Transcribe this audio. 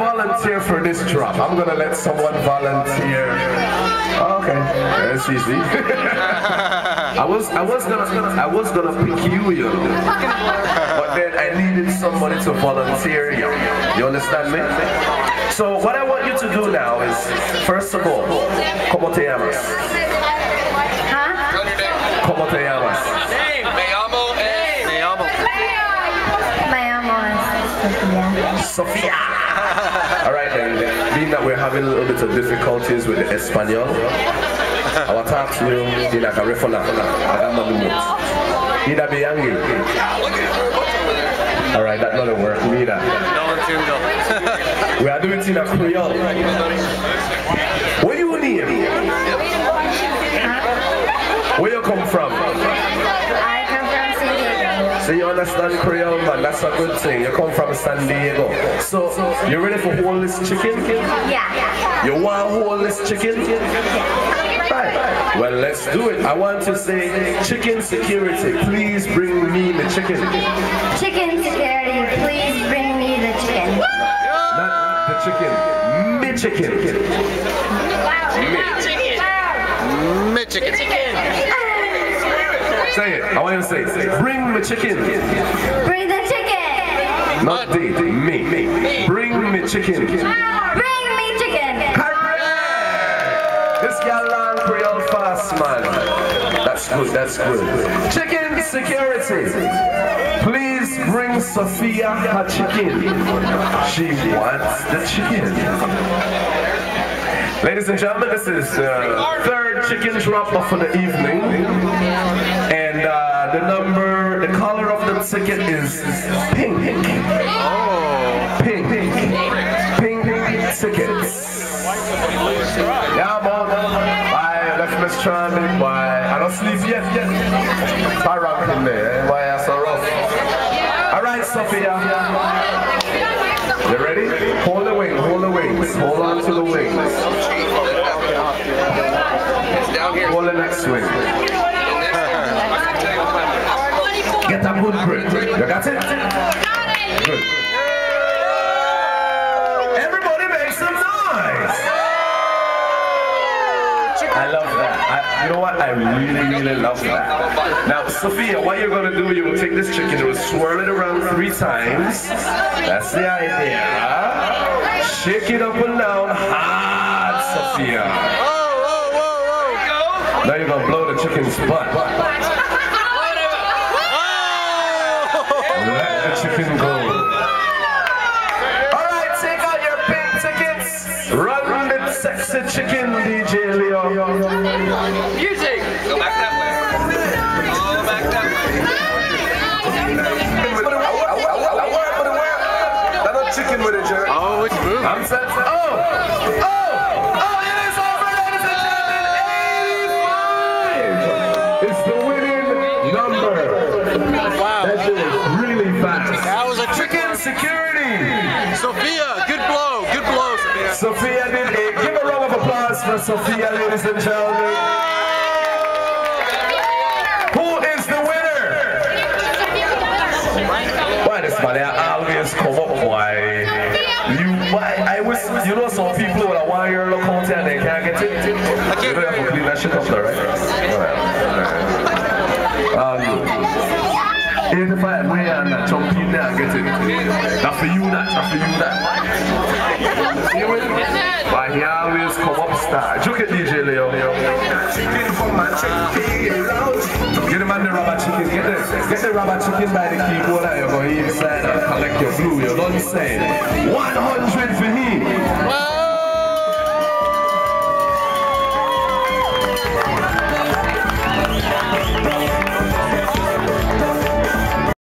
volunteer for this drop? I'm gonna let someone volunteer. Okay, that's easy. I was I was gonna I was gonna pick you, you know, but then I needed somebody to volunteer. You, you understand me? So what I want you to do now is, first of all, como te llamas? Huh? Como te llamas? Sofia. Sofia. All right then, being that we're having a little bit of difficulties with the Espanol, I will talk to you in a Garifuna, Ida Biangi. All right, that doesn't work. Neither. No one tuned up. We are doing it in a Creole. What do you name? So you understand Creole, man? That's a good thing. You come from San Diego. So you ready for hold this chicken? Yeah. You want to hold this chicken? Right. Well, let's do it. I want to say, chicken security, please bring me the chicken. Chicken security, please bring me the chicken. Not the chicken, me chicken. Me chicken. Say it. I want you to say, it. bring the chicken. Bring the chicken. Not the, me. me. Bring me chicken. Bring me chicken. Correct. This gal learn Creole fast, man. That's good, that's good. Chicken security. Please bring Sofia her chicken. She wants the chicken. Ladies and gentlemen, this is the third chicken drop off for the evening. And uh, the number, the color of the ticket is pink. Oh. Pink. Pink tickets. Yeah, man. Why left Miss Charming? Why I don't sleep yet? Yet. Start rocking there. Why are so rough? All right, Sofia. You ready? Hold the wing. Hold the wings. Hold on to the wings. Hold the next wing. Get a good grip. You got it? Good. Everybody make some noise. I love that. I, you know what? I really, really love that. Now, Sofia, what you're gonna do, you will take this chicken, you will swirl it around three times. That's the idea. Shake it up and down hard, Sofia. Now you're gonna blow the chicken's butt. Sexy chicken, DJ Leo. Music. Go back that way. Go back that Chicken with it, Jerry. Oh, it's moving. I'm set. Oh, oh, oh! It is over, ladies and gentlemen. 85. It's the winning number. Wow. That shit is really fast. That was a Chicken security. Sofia, good blow. Good blow, Sofia. Sofia did it. A round of applause for Sofia, ladies and gentlemen. Who is the winner? Why man I always come up why you why I was you know some people with a one year look out and they can't get it. You don't have to clean that shit up there, right? Alright. Um, 85 way and that jump in there and get it. Not for you that, not for you that. But he always Look at DJ Leo. Get the man the rubber chicken. Get the, get the rubber chicken by the keyboard and you go inside and collect your blue. You don't say 100 for him.